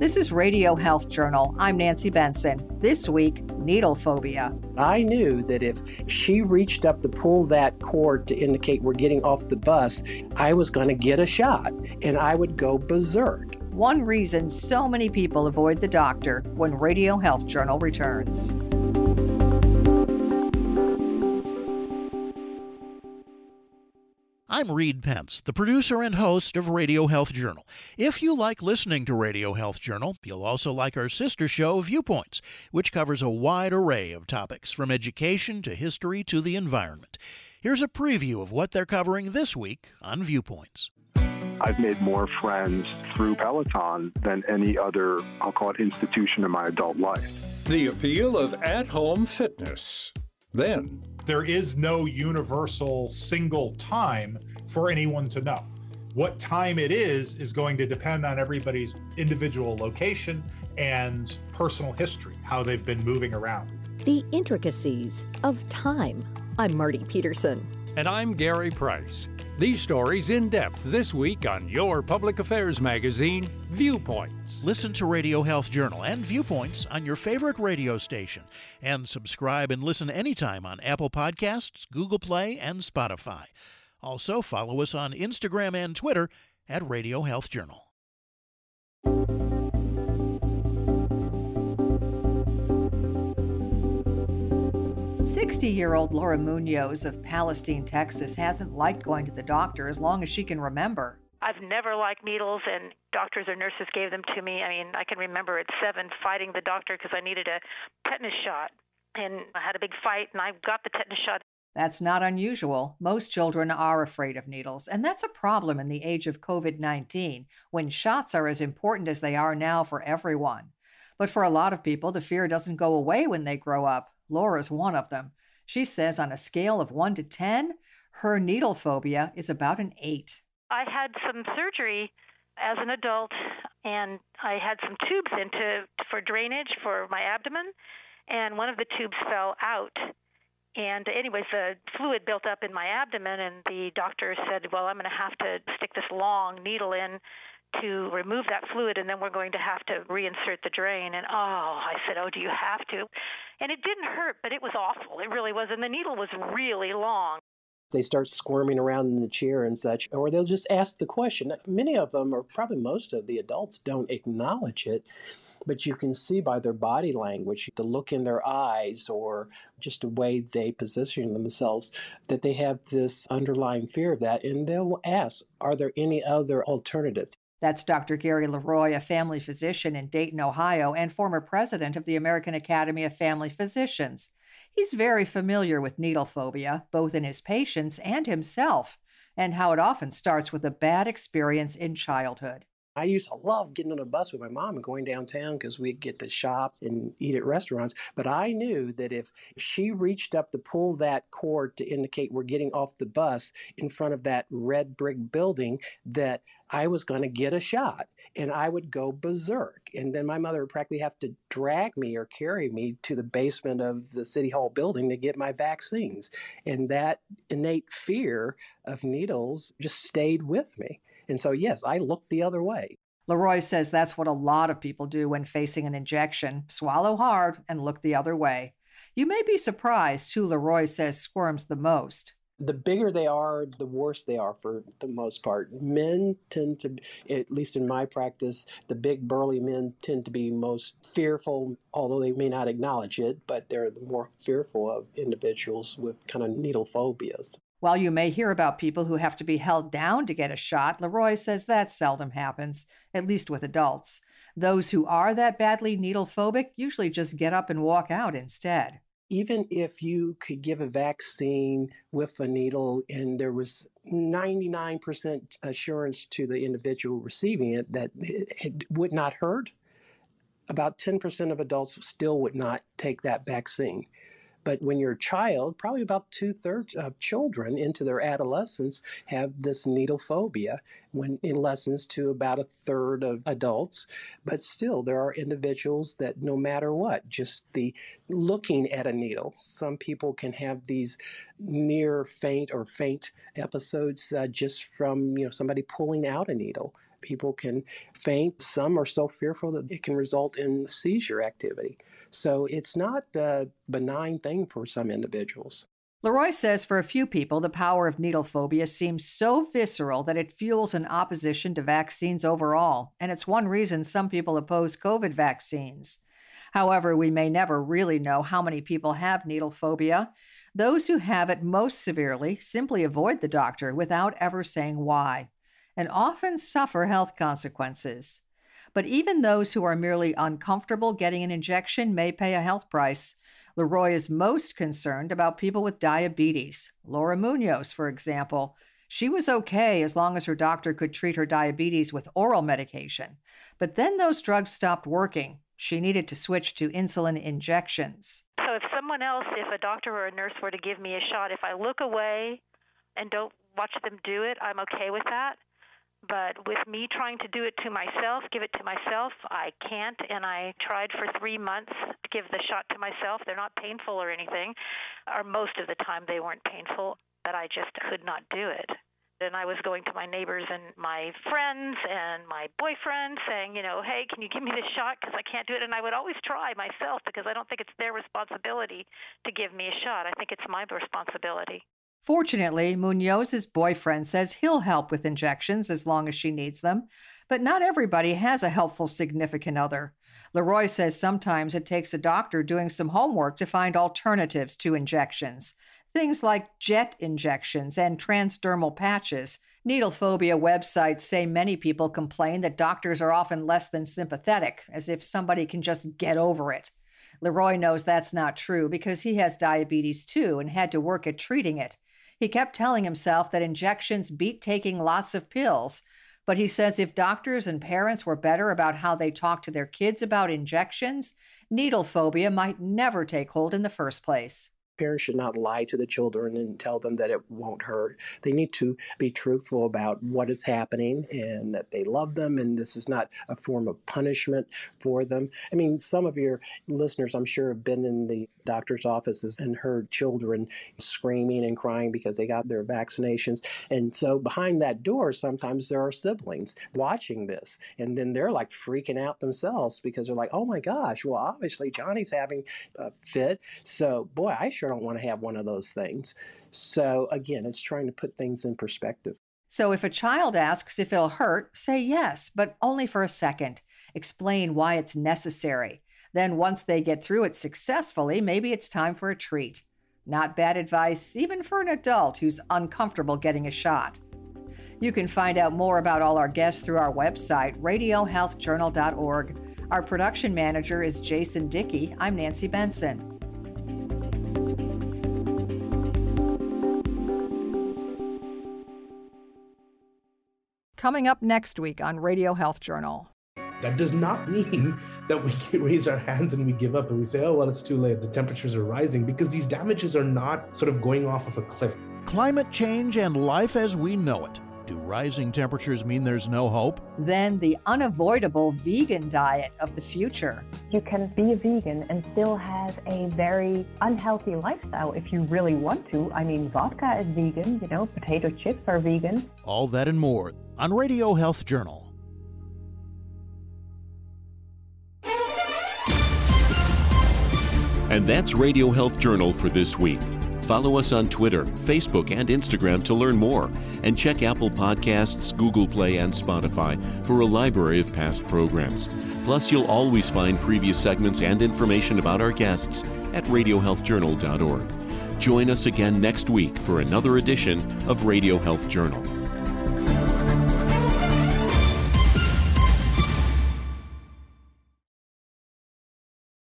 This is Radio Health Journal. I'm Nancy Benson. This week, needle phobia. I knew that if she reached up to pull that cord to indicate we're getting off the bus, I was going to get a shot and I would go berserk. One reason so many people avoid the doctor when Radio Health Journal returns. I'm Reed Pence, the producer and host of Radio Health Journal. If you like listening to Radio Health Journal, you'll also like our sister show, Viewpoints, which covers a wide array of topics from education to history to the environment. Here's a preview of what they're covering this week on Viewpoints. I've made more friends through Peloton than any other, I'll call it, institution in my adult life. The appeal of at home fitness. Then, there is no universal single time for anyone to know. What time it is is going to depend on everybody's individual location and personal history, how they've been moving around. The intricacies of time. I'm Marty Peterson. And I'm Gary Price. These stories in depth this week on your public affairs magazine, Viewpoints. Listen to Radio Health Journal and Viewpoints on your favorite radio station. And subscribe and listen anytime on Apple Podcasts, Google Play, and Spotify. Also, follow us on Instagram and Twitter at Radio Health Journal. 60 year old Laura Munoz of Palestine, Texas, hasn't liked going to the doctor as long as she can remember. I've never liked needles, and doctors or nurses gave them to me. I mean, I can remember at seven fighting the doctor because I needed a tetanus shot. And I had a big fight, and I got the tetanus shot. That's not unusual. Most children are afraid of needles, and that's a problem in the age of COVID 19 when shots are as important as they are now for everyone. But for a lot of people, the fear doesn't go away when they grow up. Laura's one of them. She says on a scale of 1 to 10, her needle phobia is about an 8. I had some surgery as an adult and I had some tubes into for drainage for my abdomen and one of the tubes fell out. And anyways, the fluid built up in my abdomen and the doctor said, "Well, I'm going to have to stick this long needle in to remove that fluid and then we're going to have to reinsert the drain. And oh i said oh do you have to? And it didn't hurt but it was awful. It really was and the needle was really long. They start squirming around in the chair and such or they'll just ask the question. Many of them or probably most of the adults don't acknowledge it but you can see by their body language, the look in their eyes, or just the way they position themselves, that they have this underlying fear of that. And they'll ask, Are there any other alternatives? That's Dr. Gary Leroy, a family physician in Dayton, Ohio, and former president of the American Academy of Family Physicians. He's very familiar with needle phobia, both in his patients and himself, and how it often starts with a bad experience in childhood. I used to love getting on a bus with my mom and going downtown because we'd get to shop and eat at restaurants. But I knew that if she reached up to pull that cord to indicate we're getting off the bus in front of that red brick building, that I was going to get a shot and I would go berserk. And then my mother would practically have to drag me or carry me to the basement of the City Hall building to get my vaccines. And that innate fear of needles just stayed with me. And so, yes, I looked the other way. Leroy says that's what a lot of people do when facing an injection swallow hard and look the other way. You may be surprised who Leroy says squirms the most. The bigger they are, the worse they are for the most part. Men tend to, at least in my practice, the big burly men tend to be most fearful, although they may not acknowledge it, but they're the more fearful of individuals with kind of needle phobias. While you may hear about people who have to be held down to get a shot, Leroy says that seldom happens, at least with adults. Those who are that badly needle phobic usually just get up and walk out instead. Even if you could give a vaccine with a needle and there was 99% assurance to the individual receiving it that it would not hurt, about 10% of adults still would not take that vaccine. But when you're a child, probably about two thirds of children into their adolescence have this needle phobia, when in lessons to about a third of adults. But still, there are individuals that no matter what, just the looking at a needle, some people can have these near faint or faint episodes uh, just from you know somebody pulling out a needle People can faint. Some are so fearful that it can result in seizure activity. So it's not a benign thing for some individuals. Leroy says for a few people, the power of needle phobia seems so visceral that it fuels an opposition to vaccines overall, and it's one reason some people oppose COVID vaccines. However, we may never really know how many people have needle phobia. Those who have it most severely simply avoid the doctor without ever saying why, and often suffer health consequences. But even those who are merely uncomfortable getting an injection may pay a health price. Leroy is most concerned about people with diabetes. Laura Munoz, for example, she was okay as long as her doctor could treat her diabetes with oral medication. But then those drugs stopped working. She needed to switch to insulin injections. So if someone else, if a doctor or a nurse were to give me a shot, if I look away and don't watch them do it, I'm okay with that. But with me trying to do it to myself, give it to myself, I can't. And I tried for three months to give the shot to myself. They're not painful or anything, or most of the time they weren't painful, but I just could not do it. And I was going to my neighbors and my friends and my boyfriend saying, you know, hey, can you give me this shot because I can't do it? And I would always try myself because I don't think it's their responsibility to give me a shot. I think it's my responsibility. Fortunately, Munoz's boyfriend says he'll help with injections as long as she needs them, but not everybody has a helpful significant other. Leroy says sometimes it takes a doctor doing some homework to find alternatives to injections, things like jet injections and transdermal patches. Needle phobia websites say many people complain that doctors are often less than sympathetic, as if somebody can just get over it. Leroy knows that's not true because he has diabetes too and had to work at treating it. He kept telling himself that injections beat taking lots of pills, but he says if doctors and parents were better about how they talk to their kids about injections, needle phobia might never take hold in the first place parents should not lie to the children and tell them that it won't hurt. They need to be truthful about what is happening and that they love them and this is not a form of punishment for them. I mean, some of your listeners, I'm sure, have been in the doctor's offices and heard children screaming and crying because they got their vaccinations. And so behind that door, sometimes there are siblings watching this. And then they're like freaking out themselves because they're like, oh my gosh, well, obviously Johnny's having a fit. So, boy, I sure don't want to have one of those things. So, again, it's trying to put things in perspective. So, if a child asks if it'll hurt, say yes, but only for a second. Explain why it's necessary. Then, once they get through it successfully, maybe it's time for a treat. Not bad advice, even for an adult who's uncomfortable getting a shot. You can find out more about all our guests through our website, radiohealthjournal.org. Our production manager is Jason Dickey. I'm Nancy Benson. Coming up next week on Radio Health Journal. That does not mean that we can raise our hands and we give up and we say, oh, well, it's too late. The temperatures are rising because these damages are not sort of going off of a cliff. Climate change and life as we know it. Do rising temperatures mean there's no hope? Then the unavoidable vegan diet of the future. You can be a vegan and still have a very unhealthy lifestyle if you really want to. I mean, vodka is vegan, you know, potato chips are vegan. All that and more on Radio Health Journal. And that's Radio Health Journal for this week. Follow us on Twitter, Facebook, and Instagram to learn more. And check Apple Podcasts, Google Play, and Spotify for a library of past programs. Plus, you'll always find previous segments and information about our guests at radiohealthjournal.org. Join us again next week for another edition of Radio Health Journal.